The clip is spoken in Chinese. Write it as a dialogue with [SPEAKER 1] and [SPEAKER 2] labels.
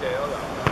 [SPEAKER 1] 解忧杂货